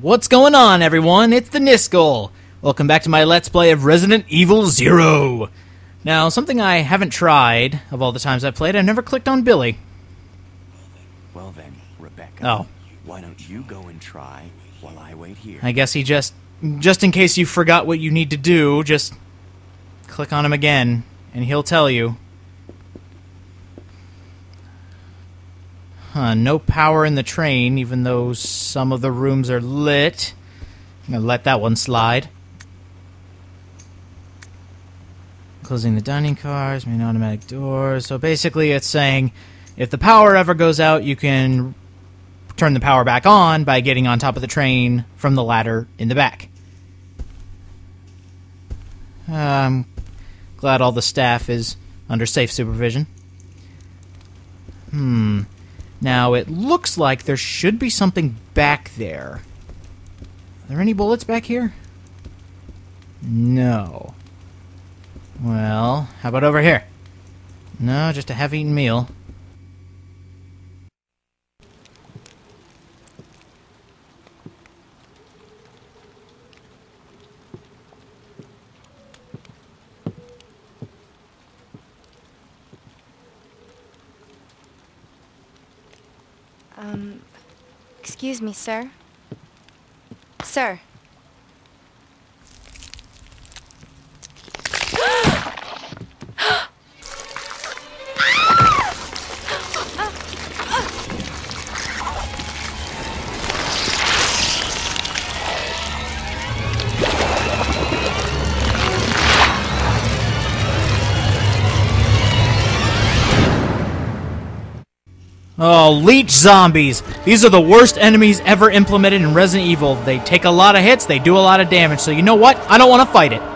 What's going on, everyone? It's the Niskel. Welcome back to my Let's Play of Resident Evil Zero. Now, something I haven't tried of all the times I've played, I've never clicked on Billy. Well then, Rebecca. Oh. Why don't you go and try while I wait here? I guess he just, just in case you forgot what you need to do, just click on him again, and he'll tell you. Huh, no power in the train, even though some of the rooms are lit. I'm gonna let that one slide. Closing the dining cars, main automatic doors. So basically, it's saying if the power ever goes out, you can turn the power back on by getting on top of the train from the ladder in the back. I'm glad all the staff is under safe supervision. Hmm. Now, it looks like there should be something back there. Are there any bullets back here? No. Well, how about over here? No, just a half-eaten meal. Um, excuse me, sir. Sir. Leech zombies! These are the worst enemies ever implemented in Resident Evil. They take a lot of hits, they do a lot of damage, so you know what? I don't want to fight it.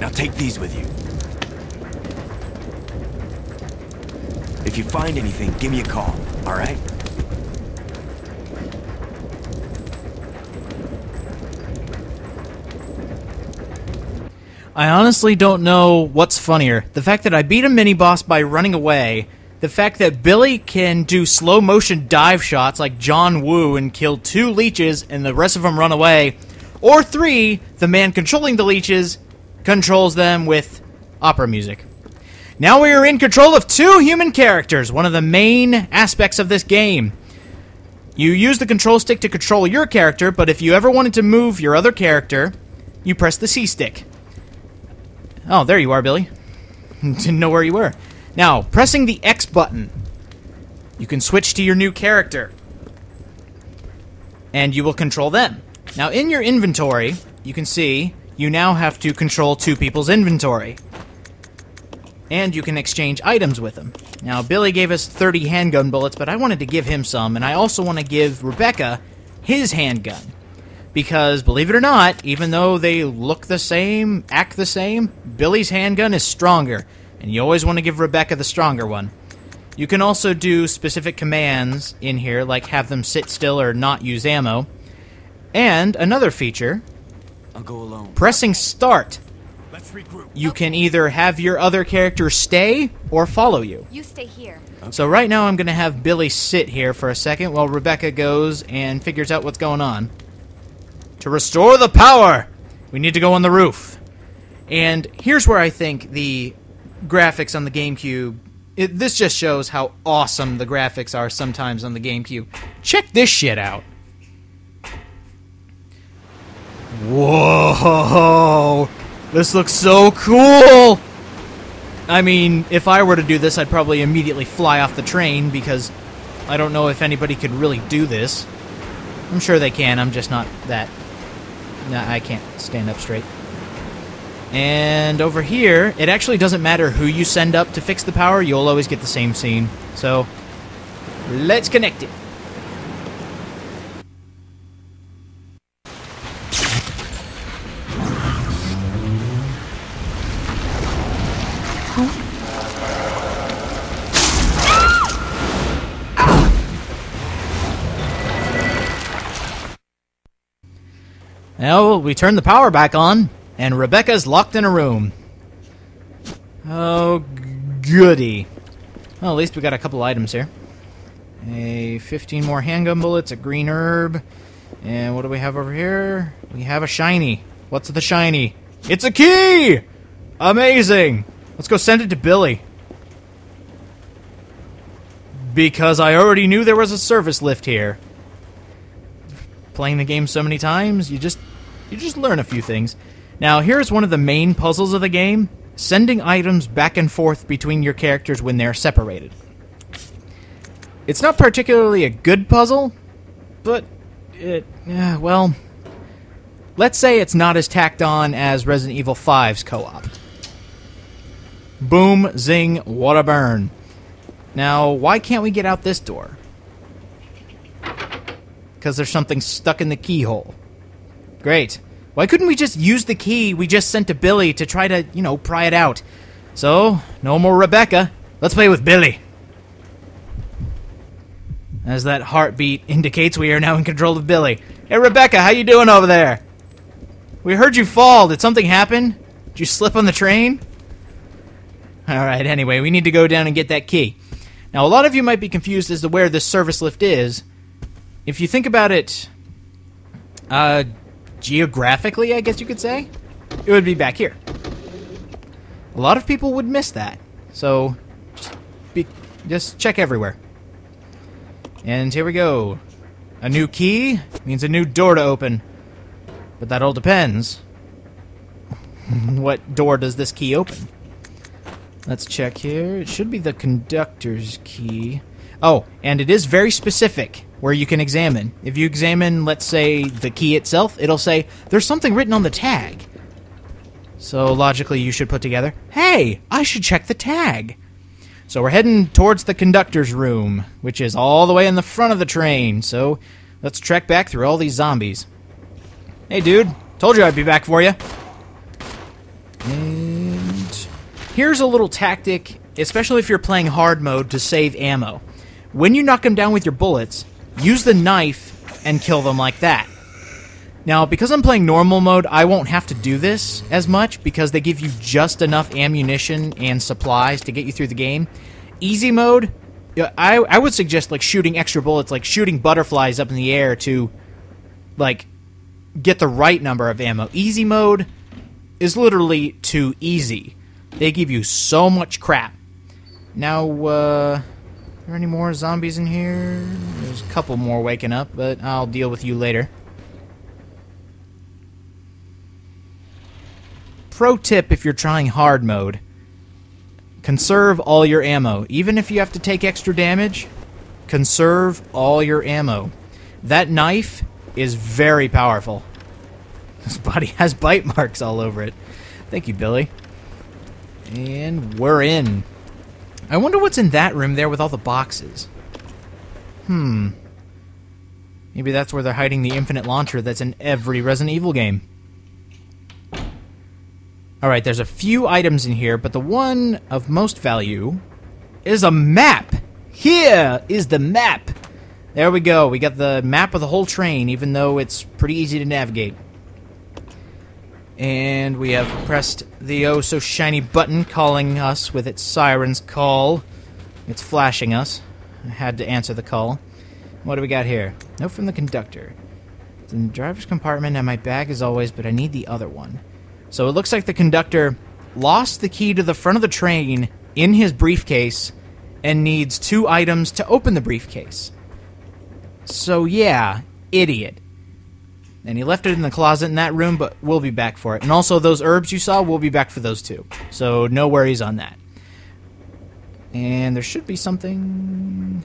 Now take these with you. If you find anything, give me a call, alright? I honestly don't know what's funnier. The fact that I beat a mini boss by running away, the fact that Billy can do slow motion dive shots like John Woo and kill two leeches and the rest of them run away, or three, the man controlling the leeches controls them with opera music. Now we are in control of two human characters, one of the main aspects of this game. You use the control stick to control your character, but if you ever wanted to move your other character, you press the C stick. Oh, there you are, Billy. Didn't know where you were. Now, pressing the X button, you can switch to your new character. And you will control them. Now, in your inventory, you can see you now have to control two people's inventory. And you can exchange items with them. Now, Billy gave us 30 handgun bullets, but I wanted to give him some, and I also want to give Rebecca his handgun. Because, believe it or not, even though they look the same, act the same, Billy's handgun is stronger, and you always want to give Rebecca the stronger one. You can also do specific commands in here, like have them sit still or not use ammo. And another feature, I'll go alone. pressing start, Let's regroup. you can either have your other character stay or follow you. You stay here. So right now I'm going to have Billy sit here for a second while Rebecca goes and figures out what's going on. To restore the power, we need to go on the roof. And here's where I think the graphics on the GameCube it, this just shows how awesome the graphics are sometimes on the GameCube. Check this shit out. Whoa! This looks so cool! I mean, if I were to do this, I'd probably immediately fly off the train because I don't know if anybody could really do this. I'm sure they can, I'm just not that. Nah, I can't stand up straight. And over here, it actually doesn't matter who you send up to fix the power, you'll always get the same scene. So, let's connect it. We turn the power back on, and Rebecca's locked in a room. Oh, goody. Well, at least we got a couple items here. A 15 more handgun bullets, a green herb, and what do we have over here? We have a shiny. What's the shiny? It's a key! Amazing! Let's go send it to Billy. Because I already knew there was a service lift here playing the game so many times, you just you just learn a few things. Now, here's one of the main puzzles of the game: sending items back and forth between your characters when they're separated. It's not particularly a good puzzle, but it yeah, well, let's say it's not as tacked on as Resident Evil 5's co-op. Boom, zing, what a burn. Now, why can't we get out this door? because there's something stuck in the keyhole. Great. Why couldn't we just use the key we just sent to Billy to try to, you know, pry it out? So, no more Rebecca. Let's play with Billy. As that heartbeat indicates, we are now in control of Billy. Hey, Rebecca, how you doing over there? We heard you fall. Did something happen? Did you slip on the train? Alright, anyway, we need to go down and get that key. Now, a lot of you might be confused as to where this service lift is. If you think about it, uh, geographically, I guess you could say, it would be back here. A lot of people would miss that. So, just, be, just check everywhere. And here we go. A new key means a new door to open. But that all depends. what door does this key open? Let's check here. It should be the conductor's key. Oh, and it is very specific where you can examine. If you examine, let's say, the key itself, it'll say, there's something written on the tag. So logically, you should put together, hey, I should check the tag. So we're heading towards the conductor's room, which is all the way in the front of the train. So let's trek back through all these zombies. Hey, dude. Told you I'd be back for you. And here's a little tactic, especially if you're playing hard mode, to save ammo. When you knock them down with your bullets, use the knife and kill them like that. Now, because I'm playing normal mode, I won't have to do this as much because they give you just enough ammunition and supplies to get you through the game. Easy mode, I, I would suggest like shooting extra bullets, like shooting butterflies up in the air to like get the right number of ammo. Easy mode is literally too easy. They give you so much crap. Now, uh, there any more zombies in here? There's a couple more waking up, but I'll deal with you later. Pro tip if you're trying hard mode conserve all your ammo. Even if you have to take extra damage, conserve all your ammo. That knife is very powerful. This body has bite marks all over it. Thank you, Billy. And we're in. I wonder what's in that room there with all the boxes. Hmm. Maybe that's where they're hiding the infinite launcher that's in every Resident Evil game. Alright, there's a few items in here, but the one of most value is a map. Here is the map. There we go. We got the map of the whole train, even though it's pretty easy to navigate. And we have pressed the oh so shiny button calling us with its siren's call. It's flashing us. I had to answer the call. What do we got here? Note from the conductor. It's in the driver's compartment and my bag as always, but I need the other one. So it looks like the conductor lost the key to the front of the train in his briefcase and needs two items to open the briefcase. So yeah, idiot. And he left it in the closet in that room, but we'll be back for it. And also, those herbs you saw, we'll be back for those too. So no worries on that. And there should be something.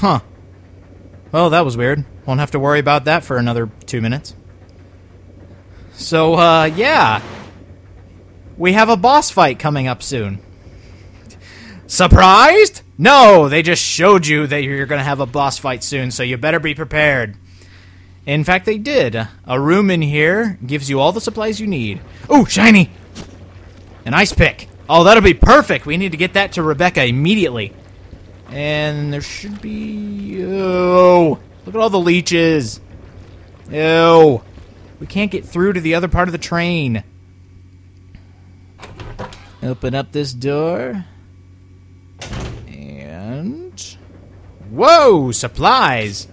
Huh. Well, that was weird. Won't have to worry about that for another two minutes. So, uh, yeah. We have a boss fight coming up soon. Surprised? No, they just showed you that you're going to have a boss fight soon, so you better be prepared. In fact, they did. A room in here gives you all the supplies you need. Ooh, shiny! An ice pick. Oh, that'll be perfect. We need to get that to Rebecca immediately. And there should be... Oh, look at all the leeches. Ew. We can't get through to the other part of the train. Open up this door. And... Whoa! Supplies!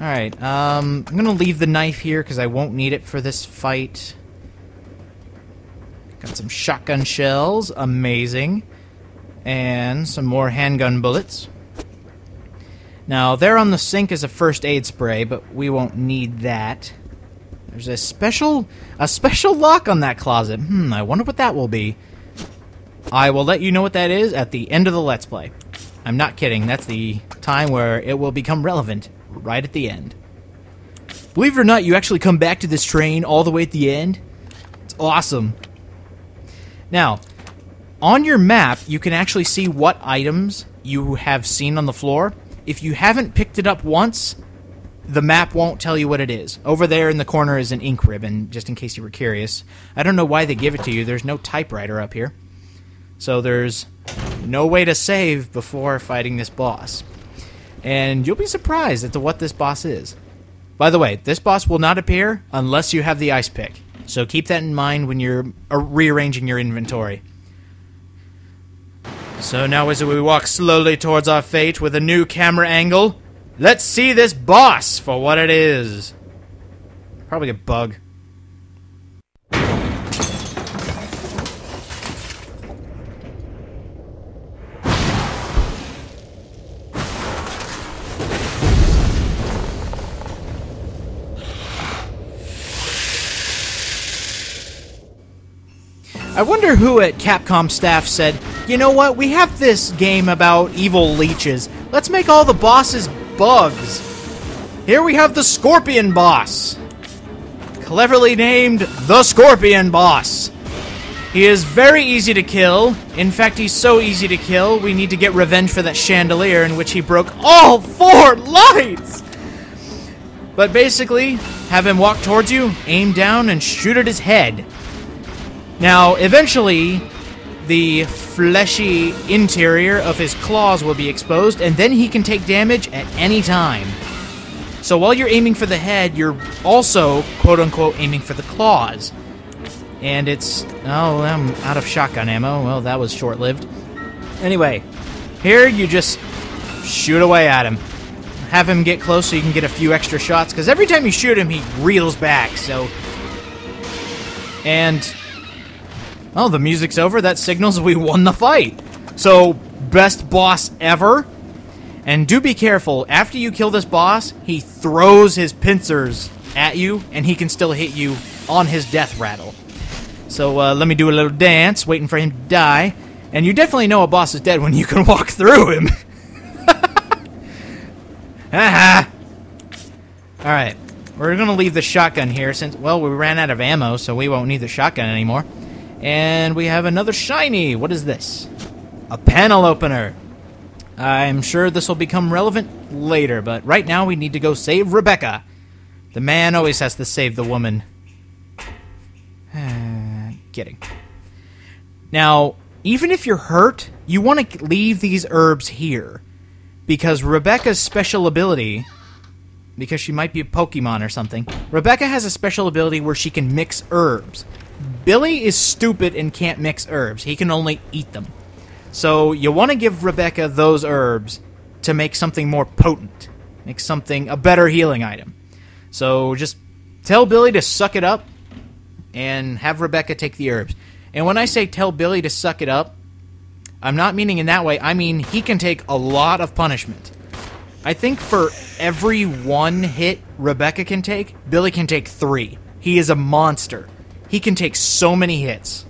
Alright, um, I'm gonna leave the knife here because I won't need it for this fight. Got some shotgun shells. Amazing. And some more handgun bullets. Now, there on the sink is a first aid spray, but we won't need that. There's a special a special lock on that closet. Hmm, I wonder what that will be. I will let you know what that is at the end of the Let's Play. I'm not kidding. That's the time where it will become relevant, right at the end. Believe it or not, you actually come back to this train all the way at the end. It's awesome. Now, on your map, you can actually see what items you have seen on the floor. If you haven't picked it up once, the map won't tell you what it is. Over there in the corner is an ink ribbon, just in case you were curious. I don't know why they give it to you. There's no typewriter up here. So there's no way to save before fighting this boss. And you'll be surprised at what this boss is. By the way, this boss will not appear unless you have the ice pick. So keep that in mind when you're rearranging your inventory. So now as we walk slowly towards our fate with a new camera angle, let's see this boss for what it is. Probably a bug. I wonder who at Capcom staff said, you know what, we have this game about evil leeches. Let's make all the bosses bugs. Here we have the Scorpion Boss. Cleverly named the Scorpion Boss. He is very easy to kill. In fact, he's so easy to kill, we need to get revenge for that chandelier in which he broke all four lights! But basically, have him walk towards you, aim down, and shoot at his head. Now, eventually, the fleshy interior of his claws will be exposed, and then he can take damage at any time. So while you're aiming for the head, you're also, quote unquote, aiming for the claws. And it's. Oh, I'm out of shotgun ammo. Well, that was short lived. Anyway, here you just shoot away at him. Have him get close so you can get a few extra shots, because every time you shoot him, he reels back, so. And Oh, the music's over. That signals we won the fight. So, best boss ever. And do be careful. After you kill this boss, he throws his pincers at you, and he can still hit you on his death rattle. So, uh, let me do a little dance, waiting for him to die. And you definitely know a boss is dead when you can walk through him. Haha. Alright. We're gonna leave the shotgun here since, well, we ran out of ammo, so we won't need the shotgun anymore. And we have another shiny. What is this? A panel opener. I'm sure this will become relevant later, but right now we need to go save Rebecca. The man always has to save the woman. Kidding. Now, even if you're hurt, you want to leave these herbs here. Because Rebecca's special ability, because she might be a Pokemon or something, Rebecca has a special ability where she can mix herbs. Billy is stupid and can't mix herbs, he can only eat them. So you want to give Rebecca those herbs to make something more potent, make something, a better healing item. So just tell Billy to suck it up and have Rebecca take the herbs. And when I say tell Billy to suck it up, I'm not meaning in that way. I mean he can take a lot of punishment. I think for every one hit Rebecca can take, Billy can take three. He is a monster. He can take so many hits.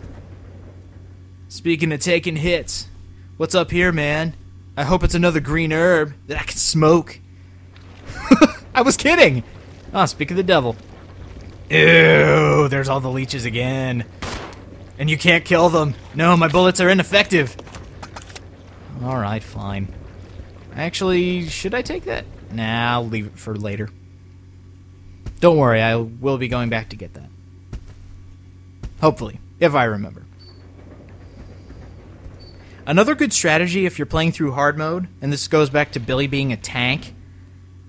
Speaking of taking hits, what's up here, man? I hope it's another green herb that I can smoke. I was kidding. Ah, oh, speak of the devil. Ew, there's all the leeches again. And you can't kill them. No, my bullets are ineffective. Alright, fine. Actually, should I take that? Nah, I'll leave it for later. Don't worry, I will be going back to get that. Hopefully, if I remember. Another good strategy if you're playing through hard mode, and this goes back to Billy being a tank,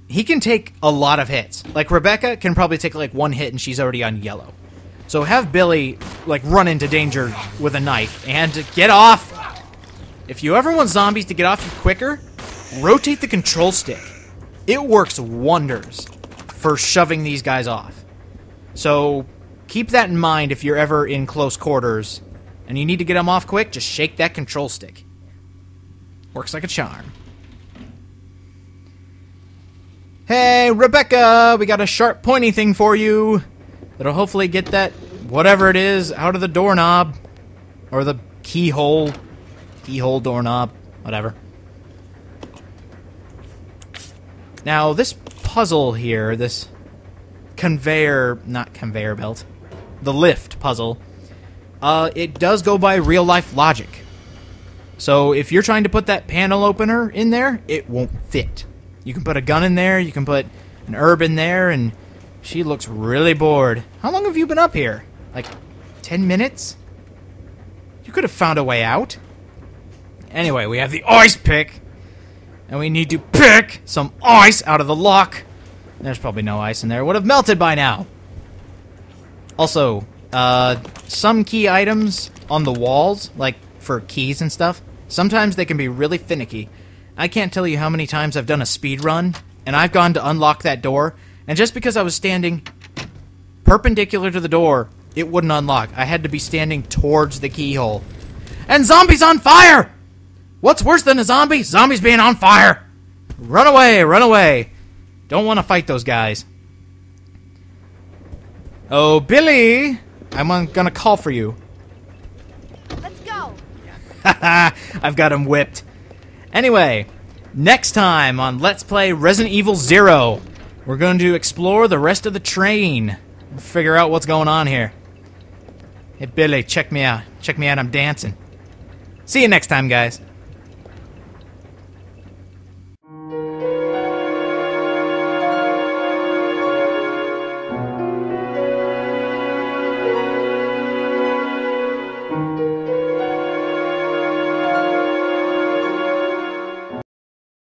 he can take a lot of hits. Like Rebecca can probably take like one hit and she's already on yellow. So have Billy like run into danger with a knife and get off. If you ever want zombies to get off you quicker, rotate the control stick. It works wonders for shoving these guys off. So keep that in mind if you're ever in close quarters and you need to get them off quick, just shake that control stick. Works like a charm. Hey, Rebecca, we got a sharp pointy thing for you that'll hopefully get that whatever it is out of the doorknob or the keyhole, keyhole doorknob, whatever. Now, this puzzle here, this conveyor, not conveyor belt, the lift puzzle, uh, it does go by real life logic. So if you're trying to put that panel opener in there, it won't fit. You can put a gun in there, you can put an herb in there, and she looks really bored. How long have you been up here? Like 10 minutes? You could have found a way out. Anyway, we have the ice pick, and we need to pick some ice out of the lock. There's probably no ice in there. It would have melted by now. Also, uh, some key items on the walls, like for keys and stuff, sometimes they can be really finicky. I can't tell you how many times I've done a speed run, and I've gone to unlock that door, and just because I was standing perpendicular to the door, it wouldn't unlock. I had to be standing towards the keyhole. And zombies on fire! What's worse than a zombie? Zombies being on fire! Run away, run away! Don't want to fight those guys. Oh, Billy! I'm gonna call for you. Let's go! I've got him whipped. Anyway, next time on Let's Play Resident Evil Zero, we're going to explore the rest of the train. Figure out what's going on here. Hey, Billy, check me out. Check me out, I'm dancing. See you next time, guys.